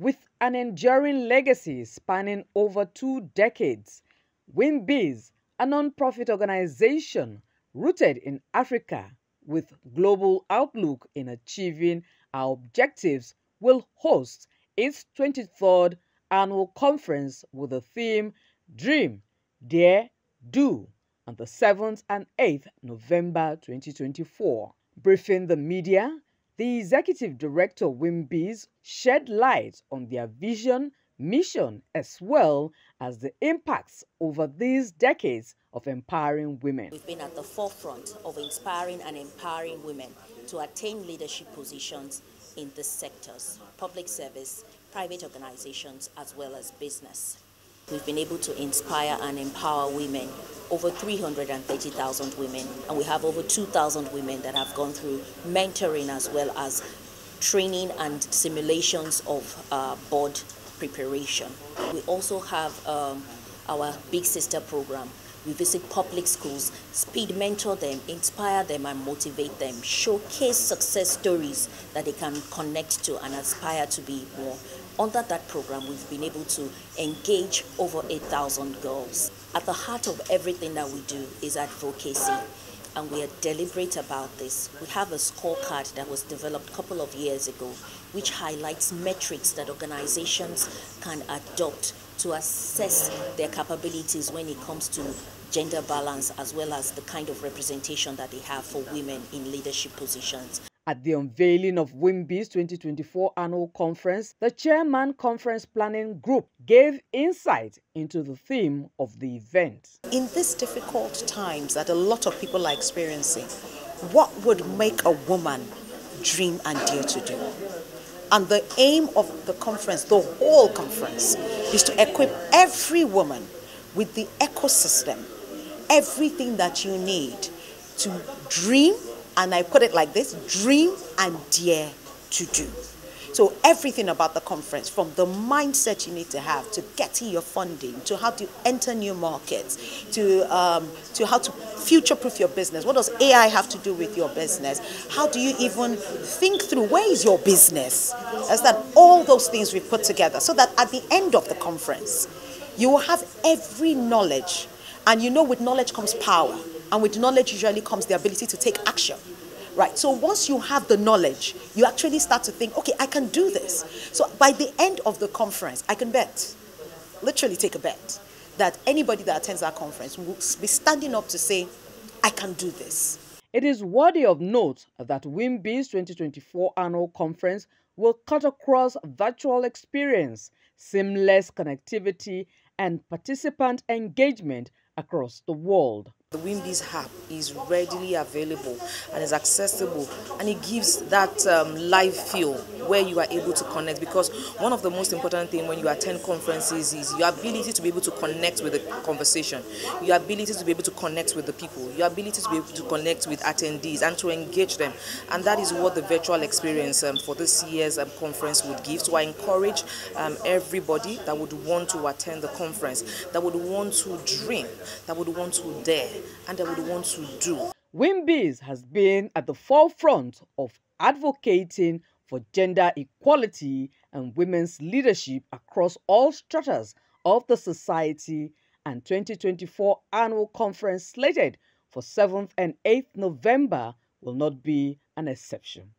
With an enduring legacy spanning over two decades, WIMBIZ, a non-profit organization rooted in Africa with global outlook in achieving our objectives, will host its 23rd annual conference with the theme Dream, Dare, Do on the 7th and 8th November 2024. Briefing the media, the executive director WIMBIZ shed light on their vision, mission, as well as the impacts over these decades of empowering women. We've been at the forefront of inspiring and empowering women to attain leadership positions in the sectors, public service, private organizations, as well as business. We've been able to inspire and empower women, over 330,000 women, and we have over 2,000 women that have gone through mentoring as well as training and simulations of uh, board preparation. We also have um, our Big Sister program. We visit public schools, speed mentor them, inspire them and motivate them, showcase success stories that they can connect to and aspire to be more. Under that program, we've been able to engage over 8,000 girls. At the heart of everything that we do is advocacy, and we are deliberate about this. We have a scorecard that was developed a couple of years ago, which highlights metrics that organizations can adopt to assess their capabilities when it comes to gender balance as well as the kind of representation that they have for women in leadership positions. At the unveiling of WIMBIZ 2024 annual conference, the chairman conference planning group gave insight into the theme of the event. In these difficult times that a lot of people are experiencing, what would make a woman dream and dare to do? And the aim of the conference, the whole conference, is to equip every woman with the ecosystem, everything that you need to dream and I put it like this dream and dare to do. So everything about the conference, from the mindset you need to have to getting your funding, to how to enter new markets, to um, to how to future-proof your business. What does AI have to do with your business? How do you even think through where is your business? As that all those things we put together, so that at the end of the conference, you will have every knowledge, and you know with knowledge comes power. And with knowledge usually comes the ability to take action. Right. So once you have the knowledge, you actually start to think, okay, I can do this. So by the end of the conference, I can bet, literally take a bet, that anybody that attends that conference will be standing up to say, I can do this. It is worthy of note that WIMBIZ 2024 annual conference will cut across virtual experience, seamless connectivity, and participant engagement across the world. The WIMBIZ app is readily available and is accessible and it gives that um, live feel where you are able to connect because one of the most important things when you attend conferences is your ability to be able to connect with the conversation, your ability to be able to connect with the people, your ability to be able to connect with attendees and to engage them and that is what the virtual experience um, for this year's um, conference would give. So I encourage um, everybody that would want to attend the conference, that would want to dream, that would want to dare and they would want to do. WIMBIZ has been at the forefront of advocating for gender equality and women's leadership across all stratas of the society and 2024 annual conference slated for 7th and 8th November will not be an exception.